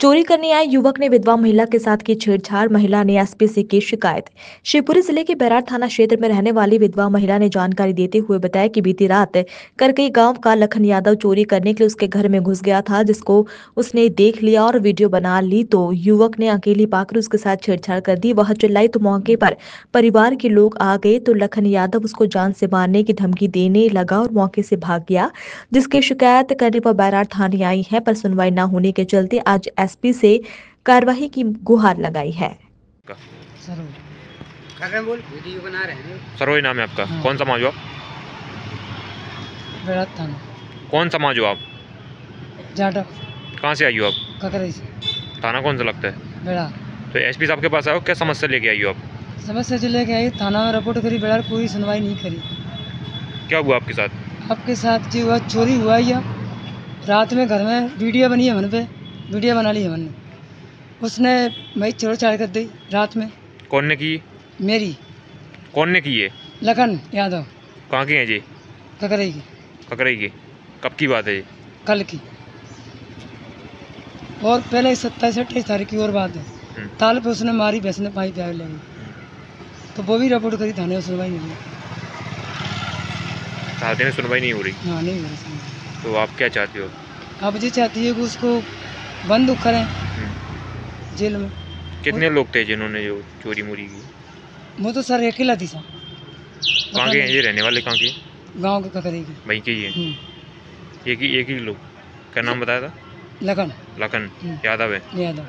चोरी करने आए युवक ने विधवा महिला के साथ की छेड़छाड़, महिला ने एसपी से की शिकायत। शिवपुरी ज़िले के बैराट थाना क्षेत्र में रहने वाली विधवा महिला ने जानकारी देते हुए बताया कि बीती रात करकई गाँव का लखन यादव चोरी करने के लिए उसके घर में घुस गया था, जिसको उसने देख लिया और वीडियो बना ली। तो युवक ने अकेली पाकर उसके साथ छेड़छाड़ कर दी। वह चिल्लाई तो मौके पर परिवार के लोग आ गए तो लखन यादव उसको जान से मारने की धमकी देने लगा और मौके से भाग गया, जिसकी शिकायत करने पर बैराट थाने आई है, पर सुनवाई न होने के चलते आज एसपी से कार्रवाई की गुहार लगाई है। सर खगन बोल? वीडियो बना रहे हैं सरोज नाम है आपका। हाँ। कौन समाज हो आप? कौन समाज हो आप? जाटा कहाँ से आई हो आप? ककरई से। थाना कौन सा लगता है? बेड़ा। तो एसपी साहब के पास आओ क्या समस्या लेके आई हो आप? समस्या जो लेके आई थाना में रिपोर्ट करी बेड़ा कोई सुनवाई नहीं करी। क्या हुआ आपके साथ? आपके साथ जो हुआ चोरी हुआ है रात में घर में वीडियो बनी है मन पे। वीडियो बना ली है मन। ने उसने मैं छोड़ छाड़ कर दी रात में। कौन ने की? मेरी। कौन ने की ये? लखन यादव कहाँ की हैं जी? ककरई की। ककरई की। कब की बात है ये? कल की। और पहले सत्ताईस अट्ठाईस तारीख की और बात है। हम्म। ताल पे उसने मारी भैंस ने पाई प्यार ले गई तो वो भी रिपोर्ट करी थाने में सुनवाई नहीं हुई में सुनवाई नहीं हो रही? हाँ नहीं हुई सुनवाई। तो आप क्या चाहते हो? आप जी चाहती है कि उसको बंद करें हम्म। जेल में। कितने लोग थे जिन्होंने जो चोरी मोरी की? वो तो सर अकेला थी सर। कहाँ के हैं ये रहने वाले कहाँ के? गाँव के ककरे के। वहीं के ही हैं? हम्म, एक ही एक ही लोग। क्या नाम बताया था? लखन। लखन। हम्म। यादव है? यादव।